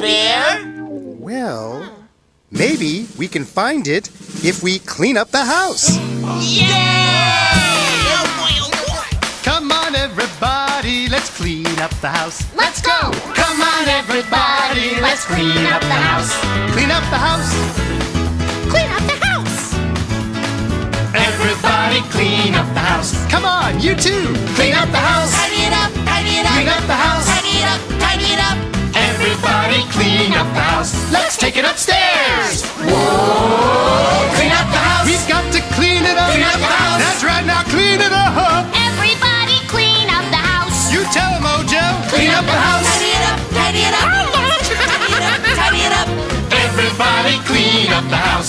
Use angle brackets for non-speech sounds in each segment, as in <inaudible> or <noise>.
Bear? Well, maybe we can find it if we clean up the house. Come on, everybody, let's clean up the house. Let's go! Come on, everybody, let's clean up the house. Clean up the house.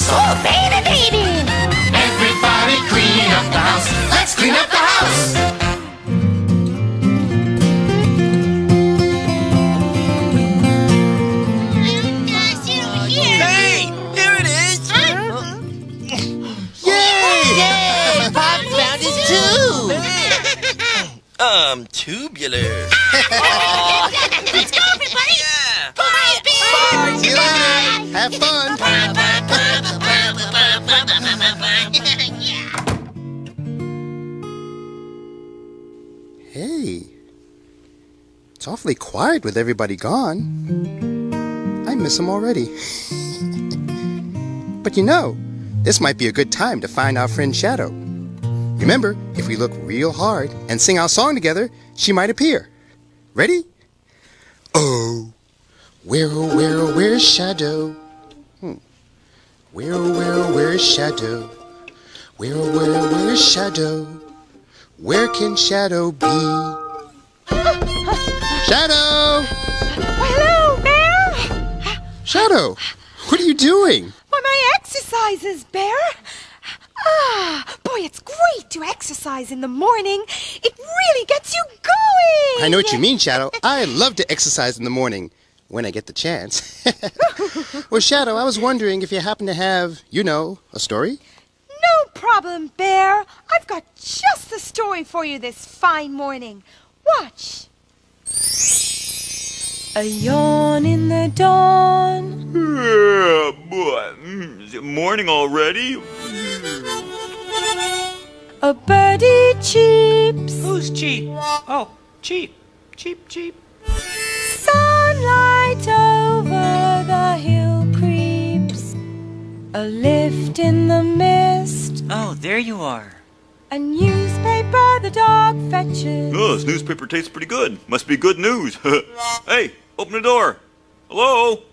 Oh, baby, baby! Everybody, clean up the house. Let's clean up the house. Hey, here it is. Yay! Yay, Pop found his <laughs> tube. Um, tubular. <laughs> Hey, it's awfully quiet with everybody gone. I miss them already. <laughs> but you know, this might be a good time to find our friend Shadow. Remember, if we look real hard and sing our song together, she might appear. Ready? Oh, where, oh, where, oh, where's Shadow? Hmm. Where, oh, where, oh, where's Shadow? Where, oh, where, oh, where's Shadow? Where can Shadow be? Shadow! Hello, Bear. Shadow! What are you doing? Why, my exercises, Bear. Ah, boy, it's great to exercise in the morning. It really gets you going. I know what you mean, Shadow. I love to exercise in the morning when I get the chance. <laughs> well, Shadow, I was wondering if you happen to have, you know, a story? No problem, Bear. Story for you this fine morning. Watch. A yawn in the dawn. Yeah, boy. Mm, Is it morning already? A birdie cheeps. Who's cheap? Oh, cheap. Cheep, cheep. Sunlight over the hill creeps. A lift in the mist. Oh, there you are. A newspaper the dog fetches. Oh, this newspaper tastes pretty good. Must be good news. <laughs> hey, open the door. Hello?